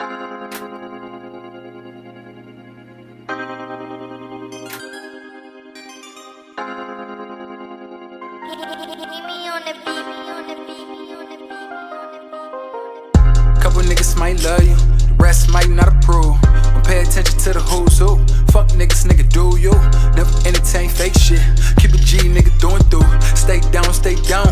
Couple niggas might love you, the rest might not approve. Don't pay attention to the who's who. Fuck niggas, nigga, do you? Never entertain fake shit. Keep a G, nigga, doing through. Stay down, stay down.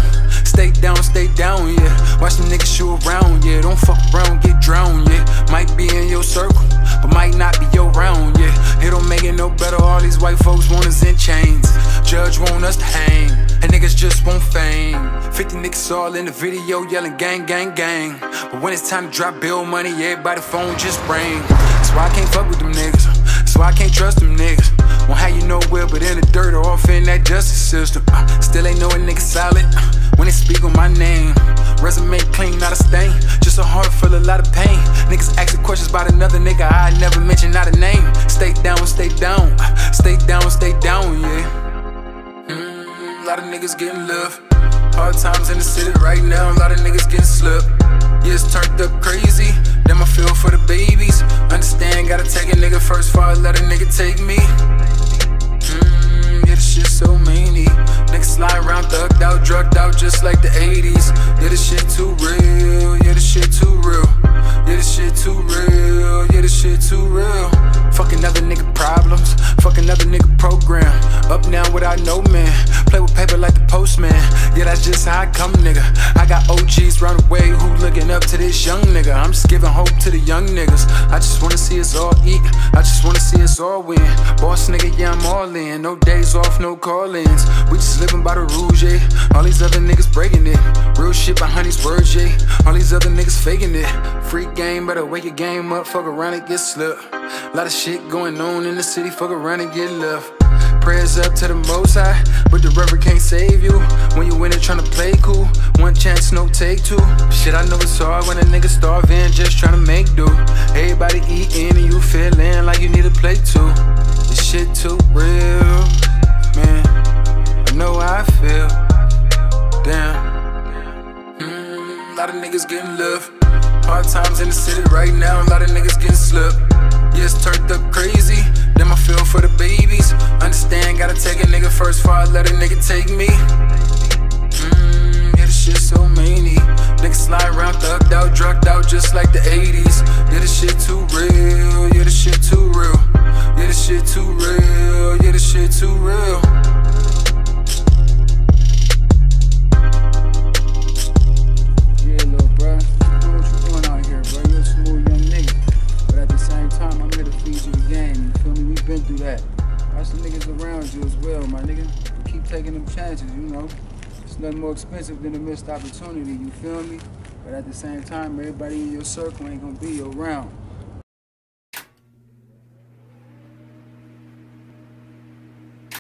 Stay down, stay down, yeah. Watch the niggas shoot around, yeah. Don't fuck around, get drowned, yeah. Might be in your circle, but might not be your round, yeah. It don't make it no better. All these white folks want us in chains. Judge want us to hang, and niggas just want fame. 50 niggas all in the video yelling gang, gang, gang. But when it's time to drop bill money, everybody phone just ring. That's why I can't fuck with them niggas. That's why I can't trust them niggas. Won't have you nowhere but in the dirt or off in that justice system. Uh, still ain't know a nigga solid uh, when they speak on my name. Resume clean, not a stain. Just a heart full of lot of pain. Niggas asking questions about another nigga I never mentioned, not a name. Stay down, stay down. Stay down, stay down, yeah. Mm, a lot of niggas getting love. Hard times in the city right now, a lot of niggas getting slipped. Yeah, it's turned up crazy. Then I feel for the babies. Understand, gotta take a nigga first before let a nigga take me. Mmm, yeah, this shit so meany. Niggas slide around, thugged out, drugged out, just like the 80s. Yeah, this shit too real. Yeah, this shit program. Up now without no man. Play with paper like the postman. Yeah, that's just how I come, nigga. I got OGs round the way who looking up to this young nigga. I'm just giving hope to the young niggas. I just wanna see us all eat. I just wanna see us all win. Boss nigga, yeah, I'm all in. No days off, no call-ins. We just living by the rules, yeah. All these other niggas breaking it. Real shit behind these words, yeah. All these other niggas faking it. Free game, better wake your game up. Fuck around and get slipped. Lot of shit going on in the city. Fuck around and get left. Prayers up to the most high, but the river can't save you. When you in it tryna play cool, one chance, no take two. Shit, I know it's hard when a nigga starving, just tryna make do. Everybody eating and you feeling like you need a plate too. This shit too real, man. I know how I feel. Damn. Mm, lot of niggas getting left. Hard times in the city right now, a lot of niggas getting slipped. Take me. Mmm, yeah, this shit so meany. Niggas slide around, thugged out, drugged out, just like the 80s. Yeah, this shit too real. Yeah, this shit too real. Yeah, this shit too real. Yeah, this shit too real. Yeah, little bruh. Know what you doing out here, bro? You a smooth young nigga. But at the same time, I'm here to feed the game. You feel me? We've been through that. Watch the niggas around you as well, my nigga. Keep taking them chances, you know. It's nothing more expensive than a missed opportunity, you feel me? But at the same time, everybody in your circle ain't gonna be around.